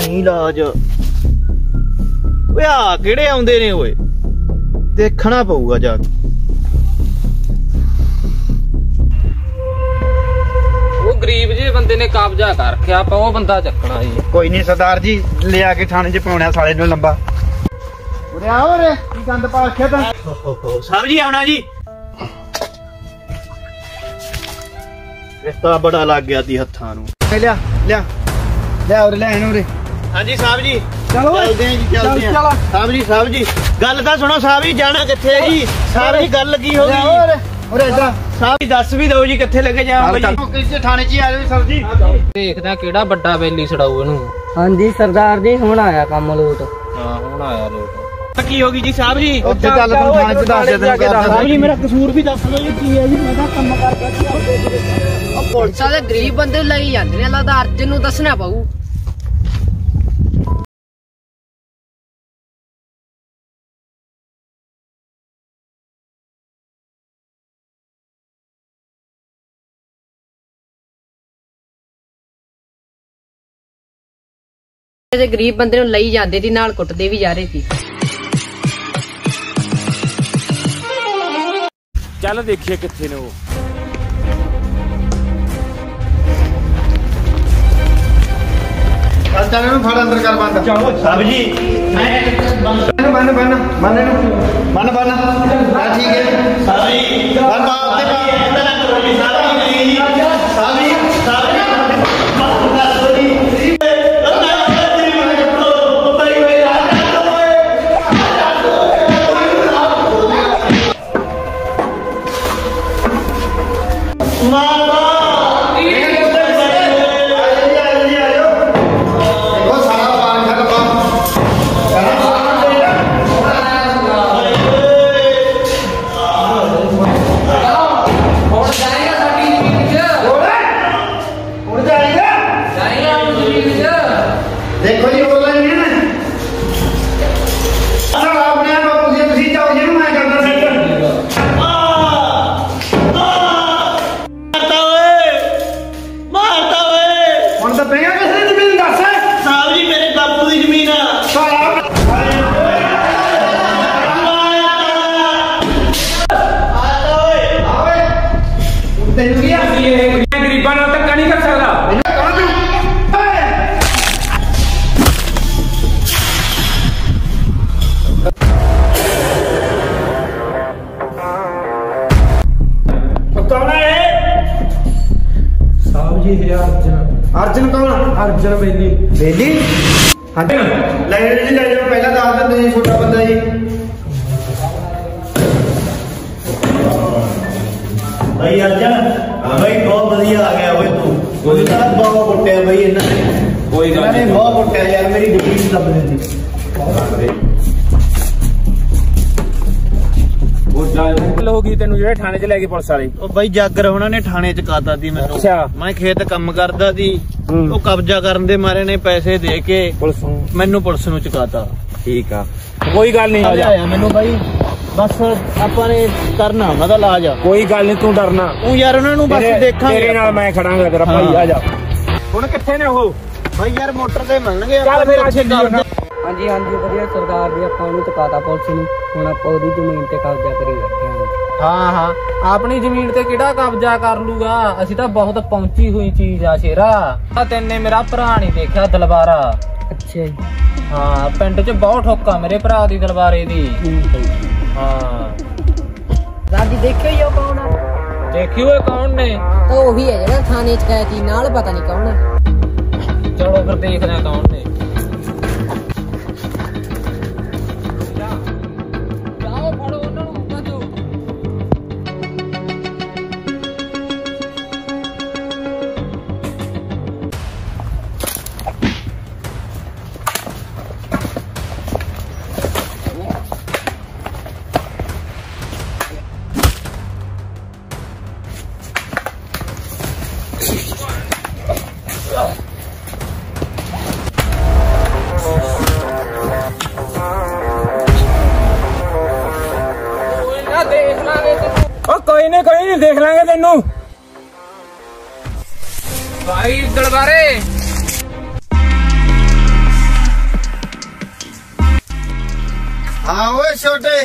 ਨਹੀਂ ਇਲਾਜ। ਓਏ ਆ ਕਿਹੜੇ ਆਉਂਦੇ ਨੇ ਓਏ? ਦੇਖਣਾ ਪਊਗਾ ਜਾ ਕੇ। ਉਹ ਗਰੀਬ ਜਿਹੇ ਬੰਦੇ ਨੇ ਕਬਜ਼ਾ ਕਰ ਰੱਖਿਆ ਆਪਾਂ ਉਹ ਬੰਦਾ ਚੱਕਣਾ ਜੀ ਕੋਈ ਨਹੀਂ ਸਰਦਾਰ ਜੀ ਲਿਆ ਕੇ ਥਾਣੇ 'ਚ ਪਾਉਣਾ ਸਾਲੇ ਨੂੰ ਲੰਬਾ। ਉਰੇ ਆ ਉਰੇ ਕੀ ਗੰਦ ਪਾ ਰੱਖਿਆ ਤਾਂ? ਸਾਹਿਬ ਜੀ ਆਉਣਾ ਜੀ। ਰਿਸ਼ਤਾ ਬੜਾ ਲੱਗ ਗਿਆ ਤੀ ਹੱਥਾਂ ਨੂੰ। ਲਿਆ ਲਿਆ। ਲਿਆ ਉਰੇ ਲੈ ਇਹਨੂੰ ਉਰੇ। ਹਾਂਜੀ ਸਾਹਿਬ ਜੀ। ਚਲੋ। ਚੱਲਦੇ ਆਂ ਜੀ ਚੱਲਦੇ ਚੱਲ, ਆਂ। ਸਾਹਿਬ ਜੀ ਸਾਹਿਬ ਜੀ ਗੱਲ ਤਾਂ ਸੁਣੋ ਸਾਹਿਬ ਜੀ ਜਾਣਾ ਕਿੱਥੇ ਹੈ ਜੀ? ਸਾਹਿਬ ਜੀ ਗੱਲ ਕੀ ਹੋ ਗਈ? ਉਰੇ ਇੱਧਰ ਸਾਹਿਬ ਜੀ ਦੱਸ ਵੀ ਦਿਓ ਜੀ ਕਿੱਥੇ ਲੱਗੇ ਜਾਵਾਂਗੇ ਜੀ। ਕਿਸੇ ਥਾਣੇ 'ਚ ਆ ਜਾਓ ਸਰ ਜੀ। ਦੇਖਦਾ ਕਿਹੜਾ ਵੱਡਾ ਬੇਲੀ ਛਡਾਊ ਇਹਨੂੰ। ਹਾਂਜੀ ਸਰਦਾਰ ਜੀ ਹੁਣ ਆਇਆ ਕੰਮ ਲੋਟ। ਹਾਂ ਹੁਣ ਆਇਆ ਲੋਕ ਕੀ ਹੋ ਗਈ ਜੀ ਸਾਹਿਬ ਜੀ? ਉੱਥੇ ਚੱਲ ਤੈਨੂੰ ਥਾਣੇ 'ਚ ਦੱਸ ਦੇ ਤੈਨੂੰ ਸਾਹਿਬ ਜੀ। ਮੇਰਾ ਕਸੂਰ ਵੀ ਦੱਸ ਦਿਓ ਜੀ ਕੀ ਹੈ ਜੀ ਮੈਂ ਤਾਂ ਕੰਮ ਕਰਦਾ ਉਹ ਪੁਲਿਸਾਂ ਦੇ ਗਰੀਬ ਬੰਦੇ ਲਈ ਜਾਂਦੇ ਨੇ ਲੱਗਦਾ ਅਰਜਨ ਨੂੰ ਦੱਸਣਾ ਪਊ। ਤੇ ਗਰੀਬ ਬੰਦੇ ਨੂੰ ਲਈ ਜਾਂਦੇ ਸੀ ਨਾਲ ਕੁੱਟਦੇ ਵੀ ਜਾ ਰਹੇ ਸੀ। ਚੱਲ ਦੇਖੀਏ ਕਿੱਥੇ ਨੇ ਉਹ। ਚੱਲ ਇਹਨੂੰ ਫੜ ਅੰਦਰ ਕਰ ਬੰਦ। ਚਲੋ ਸਾਹਿਬ ਜੀ। ਮੈਂ ਬੰਨ ਬੰਨ ਬੰਨ ਇਹਨੂੰ। ਬੰਨ ਬੰਨ। ਆ ਠੀਕ ਹੈ। ਸਾਹਿਬ ਜੀ। ਬੰਨ ਬਾਪ ਨਾ ਕਰੋ ਜੀ ਸਾਹਿਬ ਜੀ। ਸਾਹਿਬ ਜੀ ਹੈ ਅਰਜਨ ਅਰਜਨ ਕੌਣ ਅਰਜਨ ਬੇਲੀ ਬੇਲੀ ਹਾਂਜੀ ਲੈ ਜੀ ਲੈ ਜਾਓ ਪਹਿਲਾਂ ਦੱਸ ਦਿੰਦੇ ਜੀ ਛੋਟਾ ਬੰਦਾ ਜੀ ਭਾਈ ਅਰਜਨ ਹਾਂ ਭਾਈ ਬਹੁਤ ਵਧੀਆ ਆ ਗਿਆ ਓਏ ਤੂੰ ਕੋਈ ਤਾਂ ਬਹੁਤ ਕੁੱਟਿਆ ਭਾਈ ਇਹਨਾਂ ਨੇ ਕੋਈ ਇਹਨਾਂ ਨੇ ਬਹੁਤ ਕੁੱਟਿਆ ਯਾਰ ਮੇਰੀ ਡਿਊਟੀ ਹੋ ਗਈ ਤੈਨੂੰ ਜਿਹੜੇ ਥਾਣੇ 'ਚ ਲੈ ਕੇ ਪੁਲਿਸ ਵਾਲੇ। ਉਹ ਬਾਈ ਜਾਗਰ ਉਹਨਾਂ ਨੇ ਥਾਣੇ ਚ ਕਾਤਾ ਦੀ ਮੈਨੂੰ। ਅੱਛਾ। ਮੈਂ ਖੇਤ ਕੰਮ ਕਰਦਾ ਸੀ। ਉਹ ਕਬਜ਼ਾ ਕਰਨ ਦੇ ਮਾਰੇ ਨੇ ਪੈਸੇ ਦੇ ਕੇ ਪੁਲਿਸ ਨੂੰ। ਮੈਨੂੰ ਪੁਲਿਸ ਨੂੰ ਚੁਕਾਤਾ। ਠੀਕ ਆ। ਕੋਈ ਗੱਲ ਨਹੀਂ ਆ ਜਾ। ਮੈਨੂੰ ਬਾਈ। ਬਸ ਆਪਾਂ ਨੇ ਕਰਨਾ ਉਹਨਾਂ ਦਾ ਇਲਾਜ ਆ। ਕੋਈ ਗੱਲ ਨਹੀਂ ਤੂੰ ਡਰਨਾ। ਉਹ ਯਾਰ ਉਹਨਾਂ ਨੂੰ ਬਸ ਦੇਖਾਂਗੇ। ਤੇਰੇ ਨਾਲ ਮੈਂ ਖੜਾਂਗਾ ਤੇਰਾ। ਭਾਈ। ਆ ਜਾ। ਹੁਣ ਕਿੱਥੇ ਨੇ ਉਹ? ਬਾਈ ਯਾਰ ਮੋਟਰ ਤੇ ਮਿਲਣਗੇ ਚੱਲ ਫਿਰ ਨੂੰ ਹਾਂਜੀ ਹਾਂਜੀ ਵਧੀਆ ਸਰਦਾਰ ਜੀ ਆਪਾਂ ਉਹਨੂੰ ਚੁਕਾਤਾ ਪੁਲਿਸ ਨੂੰ। ਹੁਣ ਆਪਾਂ ਉਹਦੀ ਜ਼ਮੀਨ ਤੇ ਕਬਜ਼ਾ ਕਰੀ ਬੈਠੇ ਹਾਂ। ਹਾਂ ਹਾਂ। ਆਪਣੀ ਜ਼ਮੀਨ ਤੇ ਕਿਹੜਾ ਕਬਜ਼ਾ ਕਰ ਲੂਗਾ? ਅਸੀਂ ਤਾਂ ਬਹੁਤ ਪਹੁੰਚੀ ਹੋਈ ਚੀਜ਼ ਆ ਸ਼ੇਰਾ। ਆ ਤੈਨੇ ਮੇਰਾ ਭਰਾ ਨਹੀਂ ਦੇਖਿਆ ਦਲਬਾਰਾ ਅੱਛਾ ਜੀ। ਹਾਂ ਪਿੰਡ 'ਚ ਬਹੁਤ ਠੋਕਾ ਮੇਰੇ ਭਰਾ ਦੀ ਦਲਬਾਰੇ ਦੀ। ਠੀਕ ਹੈ। ਜੀ ਹਾਂ। ਰਾਜੀ ਦੇਖਿਓ ਜੀ ਉਹ ਕੌਣ ਆ। ਦੇਖੀ ਓਏ ਕੌਣ ਨੇ? ਉਹ ਉਹੀ ਹੈ ਜਿਹੜਾ ਥਾਣੇ ਚ ਸੀ ਨਾਲ ਪਤਾ ਨਹੀਂ ਕੌਣ ਆ ਚਲੋ ਫਿਰ ਦੇਖਦੇ ਹਾਂ ਕੌਣ ਨੇ। ਇਹਨੇ ਕੋਈ ਨਹੀਂ ਦੇਖ ਲਾਂਗੇ ਤੈਨੂੰ। ਭਾਈ ਦਲਬਾਰੇ ਹਾਂ ਛੋਟੇ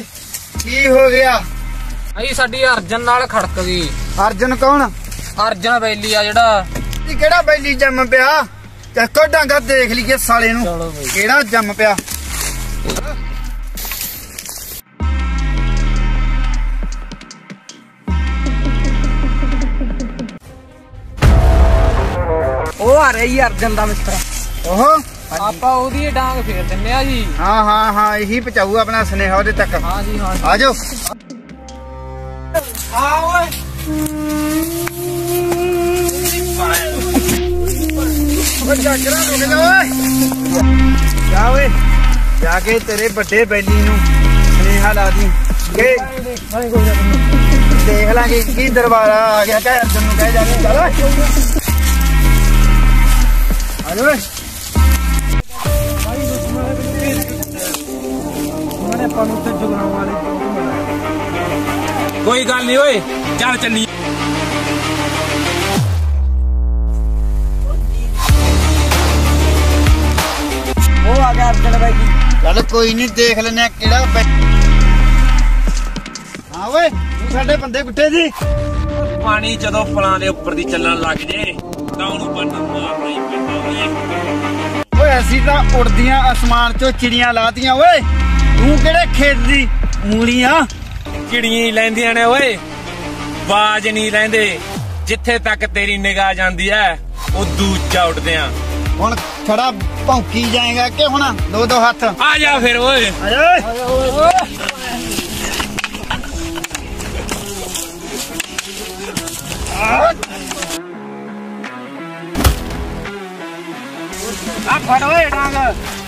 ਕੀ ਹੋ ਗਿਆ? ਭਾਈ ਸਾਡੀ ਅਰਜਨ ਨਾਲ ਖੜਕ ਗਈ। ਅਰਜਨ ਕੌਣ? ਅਰਜਨ ਬੈਲੀ ਆ ਜਿਹੜਾ। ਕਿਹੜਾ ਬੈਲੀ ਜੰਮ ਪਿਆ? ਚੱਕੋ ਡਾਂਗਾ ਦੇਖ ਲਈਏ ਸਾਲੇ ਨੂੰ। ਕਿਹੜਾ ਜੰਮ ਪਿਆ? ਉਹ ਆ ਰਹੀ ਅਰਜਨ ਦਾ ਮਿੱਤਰ। ਓਹੋ। ਆਪਾਂ ਉਹਦੀ ਡਾਂਗ ਫੇਰ ਦਿੰਨੇ ਆ ਜੀ। ਹਾਂ ਹਾਂ ਹਾਂ ਇਹੀ ਪਹੁੰਚਾਊ ਆਪਣਾ ਸੁਨੇਹਾ ਉਹਦੇ ਤੱਕ। ਹਾਂ ਜੀ ਹਾਂ। ਆ ਜਾਓ ਆ ਓਏ। ਰੁਕ ਜਾ ਓਏ। ਜਾ ਓਏ ਜਾ ਕੇ ਤੇਰੇ ਵੱਡੇ ਬੈਲੀ ਨੂੰ ਸੁਨੇਹਾ ਲਾ ਦੀ। ਕਿ ਦੇਖ ਲਾਂਗੇ ਕੀ ਦਰਬਾਰਾ ਆ ਗਿਆ ਕਹਿ ਅਰਜਨ ਨੂੰ ਕਹਿ ਜਾ ਕੇ। ਚੱਲ ਓਏ ਆ ਜਾ ਓਏ ਉਹਨੇ ਆਪਾਂ ਨੂੰ ਤੇ ਜੁਗਰਾਉਂ ਵਾਲੇ ਕਿਉਂ ਘੁੰਮਣਾ ਕੋਈ ਗੱਲ ਨਹੀਂ ਓਏ ਚੱਲ ਚੱਲੀ ਉਹ ਆ ਗਿਆ ਅਰਜਨ ਬਾਈ ਜੀ ਚੱਲ ਕੋਈ ਨਹੀਂ ਦੇਖ ਲੈਨੇ ਆ ਕਿਹੜਾ ਬੈ ਹਾਂ ਓਏ ਤੂੰ ਸਾਡੇ ਬੰਦੇ ਗੁੱਟੇ ਜੀ ਪਾਣੀ ਜਦੋਂ ਫਲਾਂ ਦੇ ਉੱਪਰ ਦੀ ਚੱਲਣ ਲੱਗ ਜੇ ਤਾਂ ਉਹਨੂੰ ਬੰਨ ਮਾਰਨਾ ਹੀ ਪੈਂਦਾ ਓਏ ਓਏ ਅਸੀਂ ਤਾਂ ਉੜਦੀਆਂ ਅਸਮਾਨ ਚੋਂ ਚਿੜੀਆਂ ਲਾਤੀਆਂ ਓਏ। ਤੂੰ ਕਿਹੜੇ ਖੇਤ ਦੀ ਮੂਲੀਆਂ ਚਿੜੀਆਂ ਹੀ ਲੈਂਦੀਆਂ ਨੇ ਓਏ। ਬਾਜ ਨਹੀਂ ਲੈਂਦੇ ਜਿੱਥੇ ਤੱਕ ਤੇਰੀ ਨਿਗਾਹ ਜਾਂਦੀ ਐ ਉਦੋਂ ਉੱਚਾ ਉੱਡਦੇ ਆ। ਹੁਣ ਖੜਾ ਭੌਂਕੀ ਜਾਏਗਾ ਕਿ ਹੁਣ? ਦੋ ਦੋ ਹੱਥ। ਆ ਜਾ ਫਿਰ ਓਏ। ਆ ਜਾ ਓਏ। ਆ ਫੜ ਓਏ ਡਾਂਗ।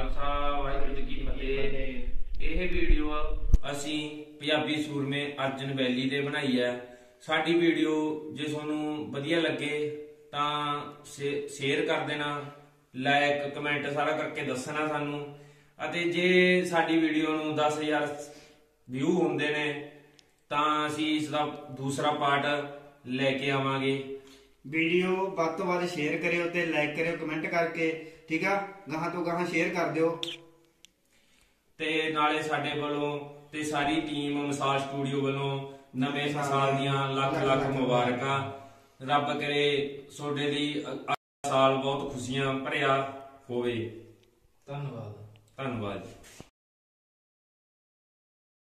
ਖਾਲਸਾ, ਵਾਹਿਗੁਰੂ ਜੀ ਕੀ ਫਤਿਹ। ਇਹ ਵੀਡੀਓ ਅਸੀਂ ਪੰਜਾਬੀ ਸੂਰਮੇ ਅਰਜਨ ਵੈਲੀ ਦੇ ਬਣਾਈ ਹੈ। ਸਾਡੀ ਵੀਡੀਓ ਜੇ ਤੁਹਾਨੂੰ ਵਧੀਆ ਲੱਗੇ ਤਾਂ ਸ਼ੇਅਰ ਕਰ ਦੇਣਾ ਲਾਈਕ ਕਮੈਂਟ ਸਾਰਾ ਕਰਕੇ ਦੱਸਣਾ ਸਾਨੂੰ। ਅਤੇ ਜੇ ਸਾਡੀ ਵੀਡੀਓ ਨੂੰ 10000 ਵਿਊ ਹੁੰਦੇ ਨੇ, ਤਾਂ ਅਸੀਂ ਇਸ ਦਾ ਦੂਸਰਾ ਪਾਰਟ ਲੈ ਕੇ ਆਵਾਂਗੇ। ਵੀਡੀਓ ਵੱਧ ਤੋਂ ਵੱਧ ਸ਼ੇਅਰ ਕਰਿਓ ਤੇ ਲਾਈਕ ਕਰਿਓ ਕਮੈਂਟ ਕਰਕੇ ਠੀਕ ਆ? ਗਾਹਾਂ ਤੋਂ ਗਾਹਾਂ ਸ਼ੇਅਰ ਕਰ ਦਿਓ। ਤੇ ਨਾਲੇ ਸਾਡੇ ਵੱਲੋਂ ਤੇ ਸਾਰੀ ਟੀਮ ਮਿਸਾਲ ਸਟੂਡੀਓ ਵੱਲੋਂ ਨਵੇਂ ਸਾਲ ਦੀਆਂ ਲੱਖ ਲੱਖ ਮੁਬਾਰਕਾਂ। ਰੱਬ ਕਰੇ ਤੁਹਾਡੇ ਲਈ ਸਾਲ ਬਹੁਤ ਖੁਸ਼ੀਆਂ ਭਰਿਆ ਹੋਵੇ। ਧੰਨਵਾਦ। ਧੰਨਵਾਦ